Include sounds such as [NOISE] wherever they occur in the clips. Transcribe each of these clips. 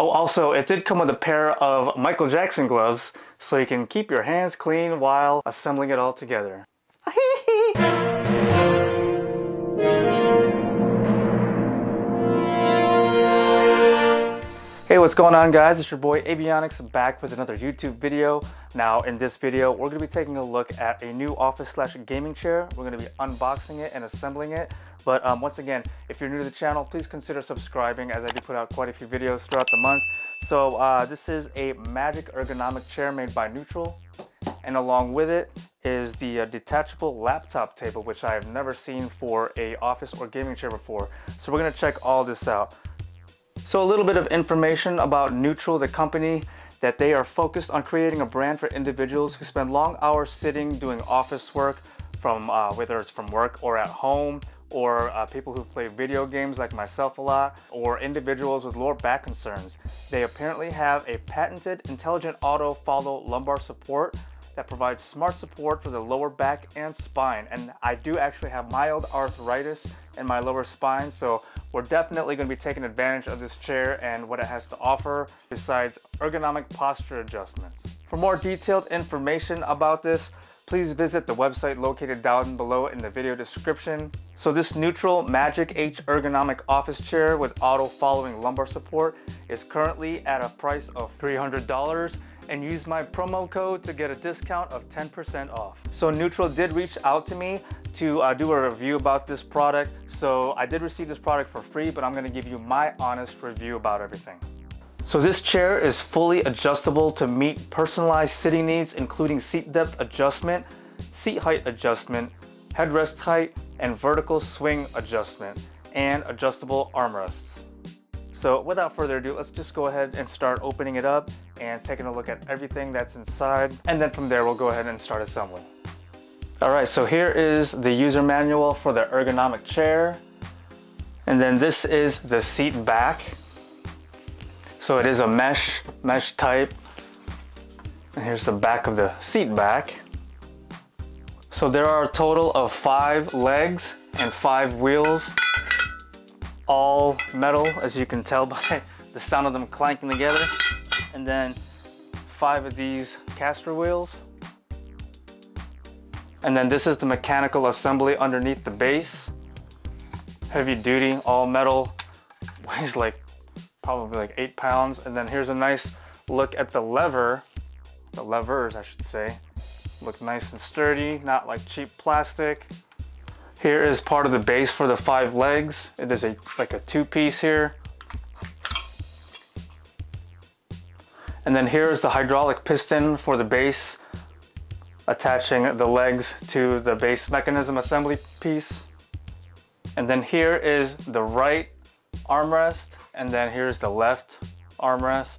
Oh, also, it did come with a pair of Michael Jackson gloves, so you can keep your hands clean while assembling it all together. Hey, what's going on guys? It's your boy Avionyx back with another YouTube video. Now in this video, we're gonna be taking a look at a new office slash gaming chair. We're gonna be unboxing it and assembling it. But um, once again, if you're new to the channel, please consider subscribing as I do put out quite a few videos throughout the month. So uh, this is a Magic ergonomic chair made by Newtral. And along with it is the uh, detachable laptop table, which I have never seen for a office or gaming chair before. So we're gonna check all this out. So a little bit of information about Newtral, the company, that they are focused on creating a brand for individuals who spend long hours sitting doing office work, from uh, whether it's from work or at home, or uh, people who play video games like myself a lot, or individuals with lower back concerns. They apparently have a patented intelligent auto follow lumbar support that provides smart support for the lower back and spine. And I do actually have mild arthritis in my lower spine, so we're definitely going to be taking advantage of this chair and what it has to offer besides ergonomic posture adjustments. For more detailed information about this, please visit the website located down below in the video description. So this Newtral Magic H ergonomic office chair with auto following lumbar support is currently at a price of $300 and use my promo code to get a discount of 10% off. So Newtral did reach out to me to uh, do a review about this product. So I did receive this product for free, but I'm gonna give you my honest review about everything. So this chair is fully adjustable to meet personalized sitting needs, including seat depth adjustment, seat height adjustment, headrest height, and vertical swing adjustment, and adjustable armrests. So without further ado, let's just go ahead and start opening it up and taking a look at everything that's inside. And then from there, we'll go ahead and start assembling. All right, so here is the user manual for the ergonomic chair. And then this is the seat back. So it is a mesh, mesh type. And here's the back of the seat back. So there are a total of five legs and five wheels all metal, as you can tell [LAUGHS] by the sound of them clanking together. And then five of these caster wheels. And then this is the mechanical assembly underneath the base. Heavy duty, all metal, [LAUGHS] weighs like probably like eight pounds. And then here's a nice look at the lever, the levers I should say. Look nice and sturdy, not like cheap plastic. Here is part of the base for the five legs. It is a like a two piece here. And then here is the hydraulic piston for the base, attaching the legs to the base mechanism assembly piece. And then here is the right armrest, and then here's the left armrest.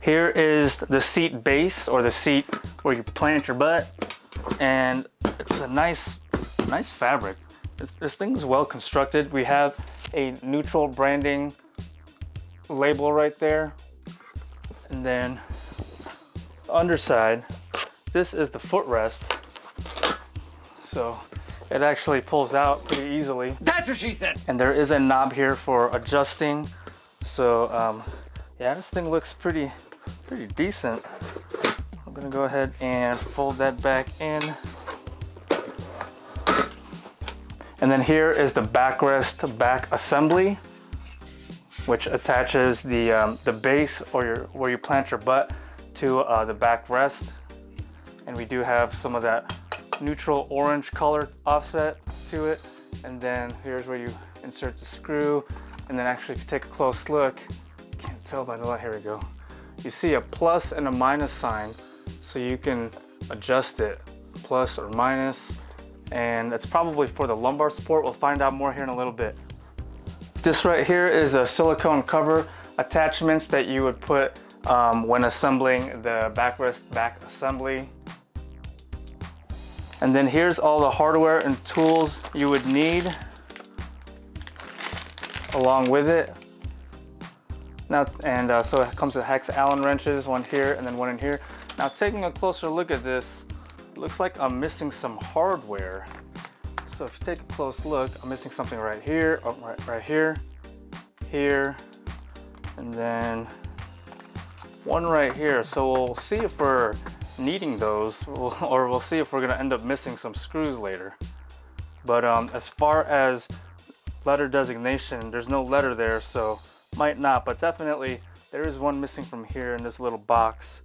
Here is the seat base or the seat where you plant your butt. And it's a nice nice fabric. This, this thing's well constructed. We have a Newtral branding label right there. And then the underside this is the footrest. So it actually pulls out pretty easily. That's what she said. And there is a knob here for adjusting. So um, yeah this thing looks pretty pretty decent I'm gonna go ahead and fold that back in. And then here is the backrest back assembly, which attaches the, um, the base or your, where you plant your butt to uh, the backrest. And we do have some of that Newtral orange color offset to it. And then here's where you insert the screw. And then actually if you take a close look, can't tell by the light, here we go. You see a plus and a minus sign so you can adjust it plus or minus and it's probably for the lumbar support. We'll find out more here in a little bit. This right here is a silicone cover attachments that you would put um, when assembling the backrest back assembly. And then here's all the hardware and tools you would need along with it. Now, and uh, so it comes with hex Allen wrenches, one here and then one in here. Now taking a closer look at this, looks like I'm missing some hardware. So if you take a close look, I'm missing something right here, oh, right, right here, here, and then one right here. So we'll see if we're needing those [LAUGHS] or we'll see if we're gonna end up missing some screws later. But um, as far as letter designation, there's no letter there, so might not, but definitely there is one missing from here in this little box.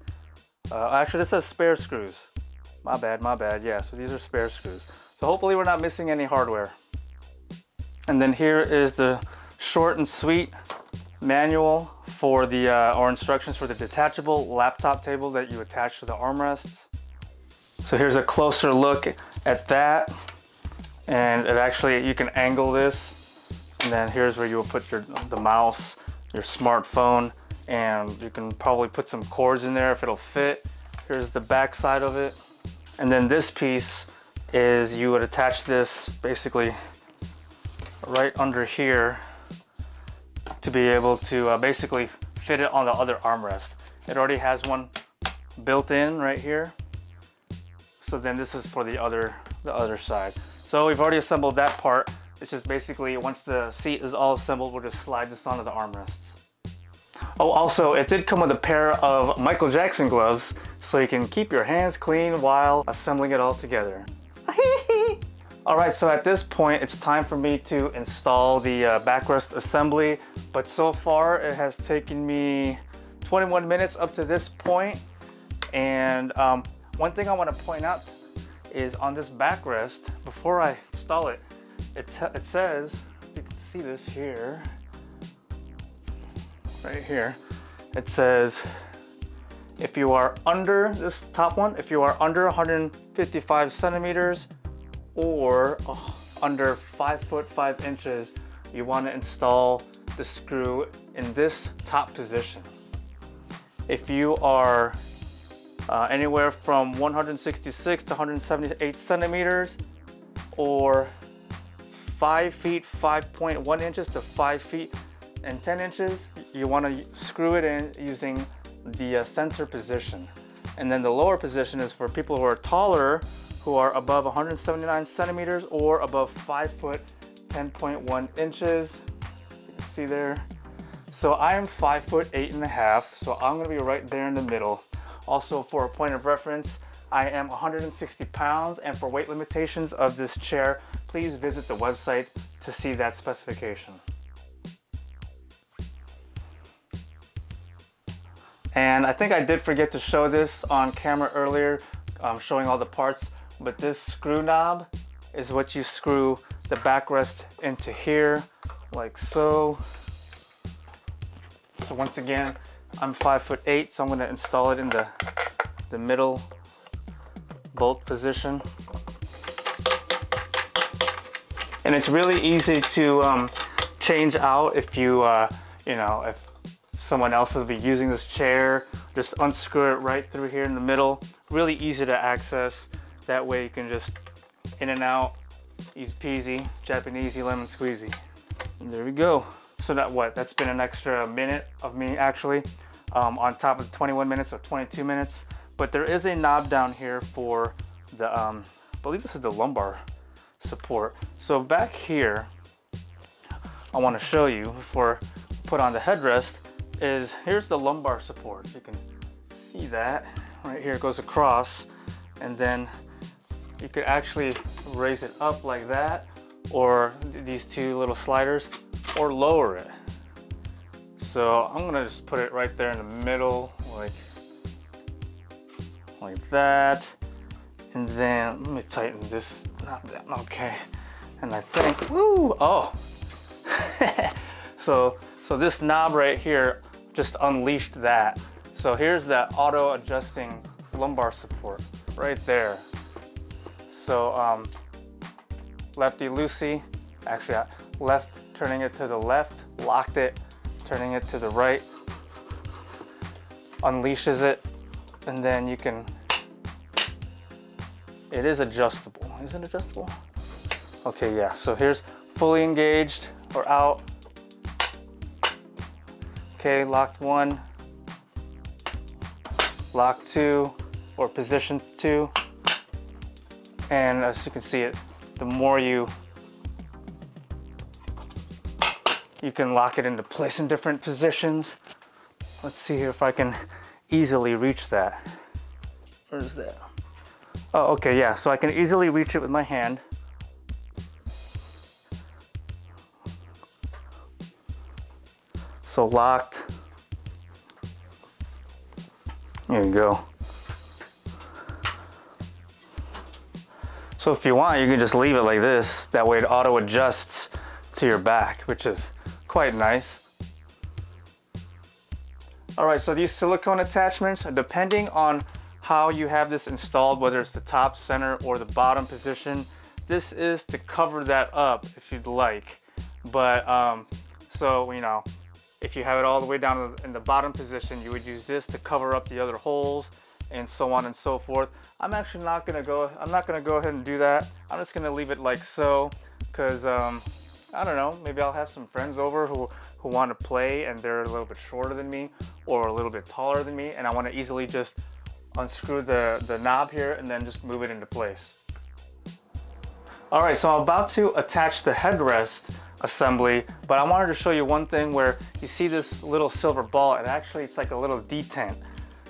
Uh, actually, this says spare screws. My bad, my bad. Yeah, so these are spare screws. So hopefully we're not missing any hardware. And then here is the short and sweet manual for the, uh, or instructions for the detachable laptop table that you attach to the armrests. So here's a closer look at that. And it actually, you can angle this. And then here's where you will put your, the mouse, your smartphone, and you can probably put some cords in there if it'll fit. Here's the back side of it. And then this piece is you would attach this basically right under here to be able to uh, basically fit it on the other armrest. It already has one built in right here. So then this is for the other, the other side. So we've already assembled that part. It's just basically once the seat is all assembled, we'll just slide this onto the armrests. Oh, also, it did come with a pair of Michael Jackson gloves, so you can keep your hands clean while assembling it all together. [LAUGHS] all right, so at this point, it's time for me to install the uh, backrest assembly, but so far it has taken me 21 minutes up to this point, and um, one thing I want to point out is on this backrest, before I install it, it, it says, you can see this here, right here, it says if you are under this top one, if you are under 155 centimeters or uh, under five foot five inches, you want to install the screw in this top position. If you are uh, anywhere from 166 to 178 centimeters or 5 feet 5.1 inches to 5 feet and 10 inches, you want to screw it in using the uh, center position. And then the lower position is for people who are taller, who are above 179 centimeters or above 5 foot 10.1 inches. See there. So I am 5 foot 8 and a half, so I'm going to be right there in the middle. Also for a point of reference, I am 160 pounds and for weight limitations of this chair, please visit the website to see that specification. And I think I did forget to show this on camera earlier, um, showing all the parts, but this screw knob is what you screw the backrest into here, like so. So once again, I'm five foot eight, so I'm gonna install it in the, the middle bolt position. And it's really easy to um, change out if you, uh, you know, if someone else will be using this chair. Just unscrew it right through here in the middle. Really easy to access. That way you can just in and out, easy peasy, Japanese lemon squeezy. And there we go. So that what, that's been an extra minute of me actually, um, on top of 21 minutes or 22 minutes. But there is a knob down here for the, um, I believe this is the lumbar support. So back here, I wanna show you before put on the headrest, is here's the lumbar support. You can see that right here it goes across and then you could actually raise it up like that or these two little sliders or lower it. So I'm gonna just put it right there in the middle like like that and then let me tighten this okay and I think woo oh [LAUGHS] so so this knob right here just unleashed that. So here's that auto adjusting lumbar support right there. So um, lefty loosey, actually left turning it to the left, locked it, turning it to the right, unleashes it, and then you can, it is adjustable. Is it adjustable? Okay, yeah, so here's fully engaged or out, Okay, locked one, lock two, or position two. And as you can see, it the more you you can lock it into place in different positions. Let's see if I can easily reach that. Where's that? Oh, okay, yeah, so I can easily reach it with my hand. So locked. There you go. So if you want, you can just leave it like this. That way it auto adjusts to your back, which is quite nice. All right, so these silicone attachments, depending on how you have this installed, whether it's the top, center, or the bottom position, this is to cover that up if you'd like. But, um, so, you know, if you have it all the way down in the bottom position, you would use this to cover up the other holes and so on and so forth. I'm actually not gonna go, I'm not gonna go ahead and do that. I'm just gonna leave it like so, cause um, I don't know, maybe I'll have some friends over who, who want to play and they're a little bit shorter than me or a little bit taller than me and I want to easily just unscrew the, the knob here and then just move it into place. All right, so I'm about to attach the headrest assembly, but I wanted to show you one thing where you see this little silver ball and actually it's like a little detent.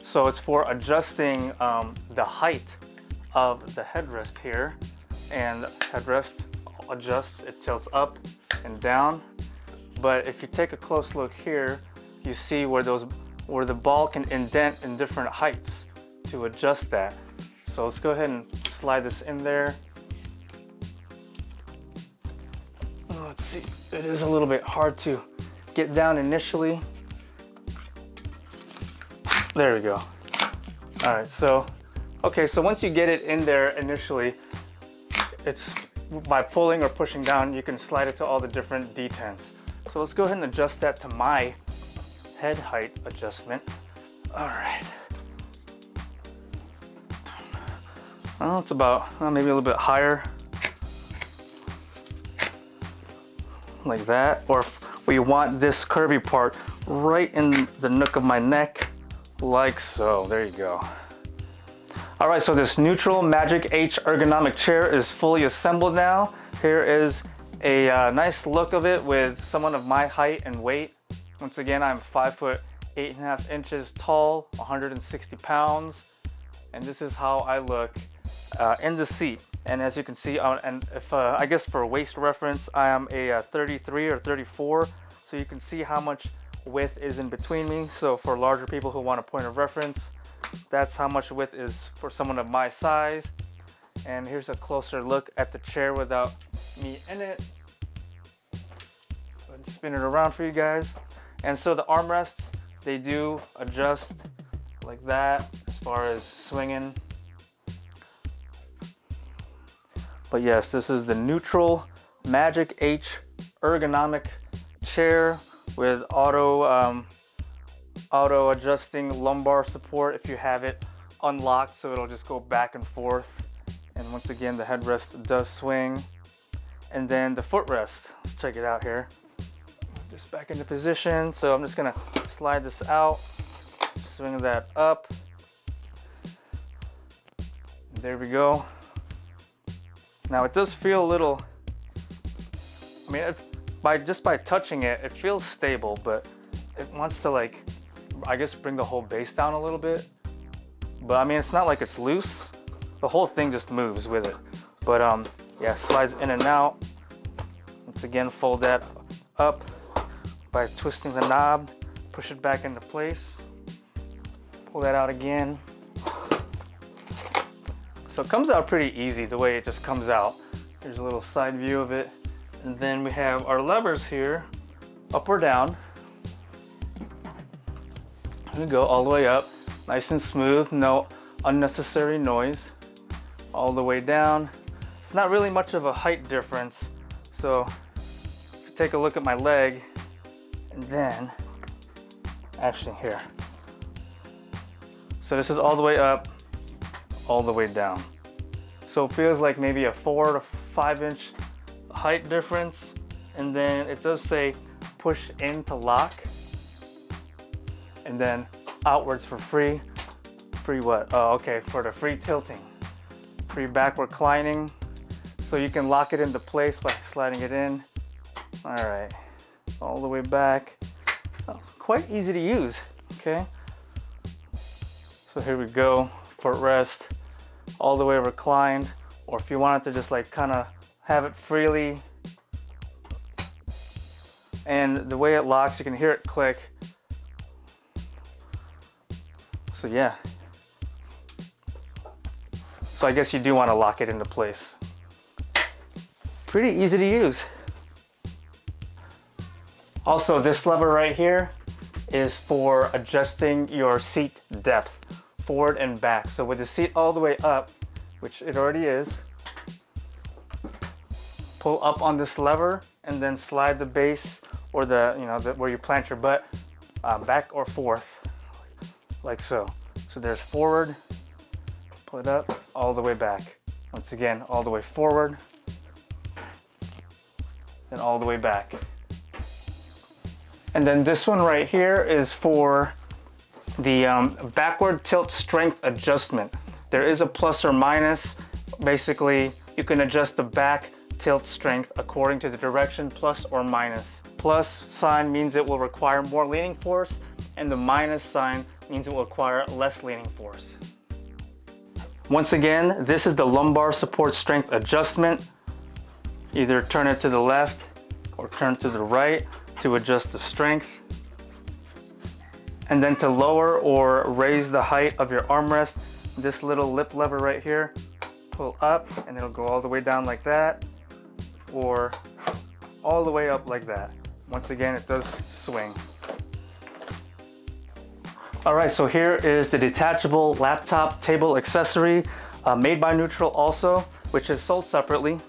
So it's for adjusting um, the height of the headrest here and headrest adjusts, it tilts up and down. But if you take a close look here, you see where those where the ball can indent in different heights to adjust that. So let's go ahead and slide this in there. Oh, let's see, it is a little bit hard to get down initially. There we go. All right, so, okay, so once you get it in there initially, it's by pulling or pushing down, you can slide it to all the different detents. So let's go ahead and adjust that to my head height adjustment. All right. Well, it's about well, maybe a little bit higher. Like that. Or we want this curvy part right in the nook of my neck like so. There you go. All right, so this Newtral Magic H ergonomic chair is fully assembled now. Here is a uh, nice look of it with someone of my height and weight. Once again, I'm five foot eight and a half inches tall, 160 pounds. And this is how I look uh, in the seat. And as you can see, uh, and if uh, I guess for waist reference, I am a uh, 33 or 34. So you can see how much width is in between me. So for larger people who want a point of reference, that's how much width is for someone of my size. And here's a closer look at the chair without me in it. Let's spin it around for you guys. And so the armrests, they do adjust like that as far as swinging. But yes, this is the Newtral Magic H ergonomic chair with auto um, auto adjusting lumbar support if you have it unlocked so it'll just go back and forth. And once again the headrest does swing. And then the footrest let's check it out here. Just back into position. So I'm just gonna slide this out swing that up. There we go. Now it does feel a little I mean by just by touching it it feels stable but it wants to like I guess bring the whole base down a little bit. But I mean, it's not like it's loose. The whole thing just moves with it. But um, yeah, slides in and out. Once again, fold that up by twisting the knob, push it back into place. Pull that out again. So it comes out pretty easy the way it just comes out. Here's a little side view of it. And then we have our levers here, up or down gonna go all the way up, nice and smooth, no unnecessary noise. All the way down. It's not really much of a height difference. So take a look at my leg, and then, actually here. So this is all the way up, all the way down. So it feels like maybe a four to five inch height difference. And then it does say push in to lock and then outwards for free. Free what? Oh, okay, for the free tilting. Free backward reclining. So So you can lock it into place by sliding it in. All right, all the way back. Oh, quite easy to use, okay? So here we go, footrest, all the way reclined, or if you wanted to just like kind of have it freely. And the way it locks, you can hear it click. So yeah. So I guess you do want to lock it into place. Pretty easy to use. Also, this lever right here is for adjusting your seat depth, forward and back. So with the seat all the way up, which it already is, pull up on this lever and then slide the base or the, you know, the, where you plant your butt uh, back or forth, like so. So there's forward, pull it up, all the way back. Once again, all the way forward, then all the way back. And then this one right here is for the um, backward tilt strength adjustment. There is a plus or minus. Basically, you can adjust the back tilt strength according to the direction, plus or minus. Plus sign means it will require more leaning force, and the minus sign means it will require less leaning force. Once again, this is the lumbar support strength adjustment. Either turn it to the left or turn to the right to adjust the strength. And then to lower or raise the height of your armrest, this little lip lever right here, pull up and it'll go all the way down like that or all the way up like that. Once again, it does swing. All right, so here is the detachable laptop table accessory uh, made by Newtral also, which is sold separately.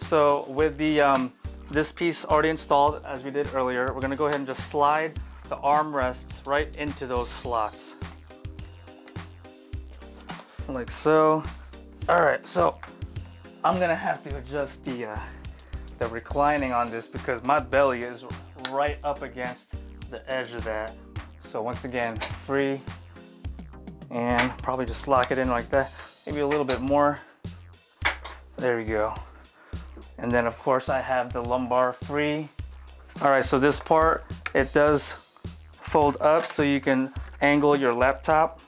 So with the um, this piece already installed, as we did earlier, we're gonna go ahead and just slide the armrests right into those slots. Like so. All right, so I'm gonna have to adjust the, uh, the reclining on this because my belly is right up against the edge of that. So once again, free and probably just lock it in like that. Maybe a little bit more. There we go. And then of course I have the lumbar free. All right, so this part, it does fold up so you can angle your laptop.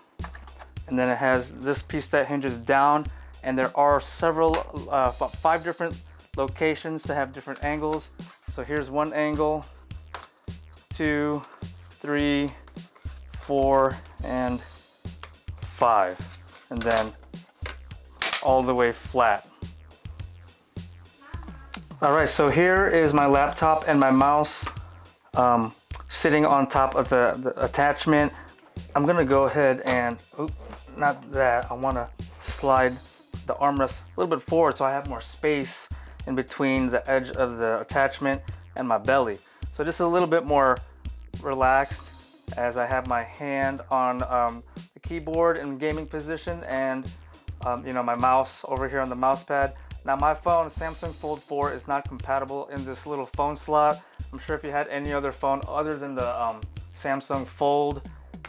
And then it has this piece that hinges down and there are several, uh, five different locations to have different angles. So here's one angle, two, three, four, and five. And then all the way flat. All right, so here is my laptop and my mouse um, sitting on top of the, the, attachment. I'm gonna go ahead and, not that, I wanna slide the armrest a little bit forward so I have more space in between the edge of the attachment and my belly. So just a little bit more relaxed as I have my hand on um, the keyboard in gaming position and um, you know my mouse over here on the mouse pad. Now my phone, Samsung Fold 4, is not compatible in this little phone slot. I'm sure if you had any other phone other than the um, Samsung Fold,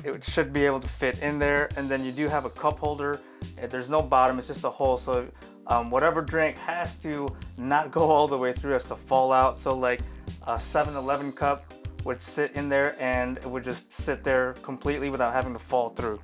it should be able to fit in there. And then you do have a cup holder. There's no bottom, it's just a hole. So um, whatever drink has to not go all the way through, has to fall out. So like a 7-Eleven cup, would sit in there and it would just sit there completely without having to fall through.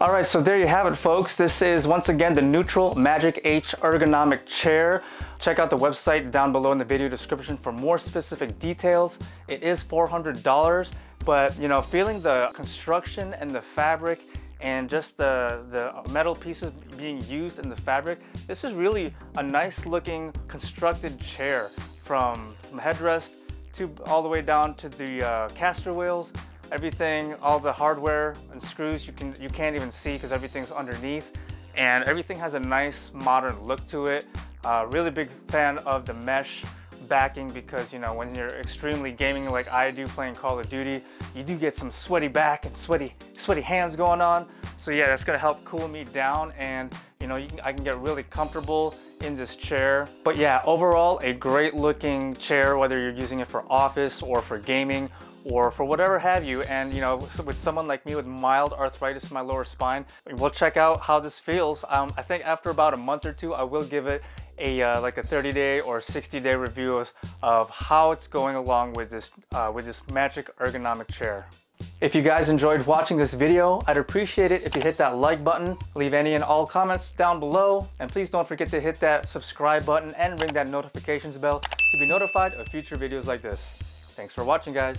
All right, so there you have it, folks. This is once again the Newtral Magic H ergonomic chair. Check out the website down below in the video description for more specific details. It is $400, but you know, feeling the construction and the fabric and just the, the metal pieces being used in the fabric, this is really a nice looking constructed chair from, from headrest to all the way down to the uh, caster wheels. Everything, all the hardware and screws you can you can't even see because everything's underneath, and everything has a nice modern look to it. Uh, really big fan of the mesh backing because you know when you're extremely gaming like I do playing Call of Duty, you do get some sweaty back and sweaty sweaty hands going on. So yeah, that's gonna help cool me down and know you can, I can get really comfortable in this chair. But yeah, overall a great looking chair whether you're using it for office or for gaming or for whatever have you. And you know, with someone like me with mild arthritis in my lower spine, we'll check out how this feels. Um, I think after about a month or two, I will give it a uh, like a 30 day or 60 day review of, of how it's going along with this uh, with this magic ergonomic chair. If you guys enjoyed watching this video, I'd appreciate it if you hit that like button, leave any and all comments down below, and please don't forget to hit that subscribe button and ring that notifications bell to be notified of future videos like this. Thanks for watching guys.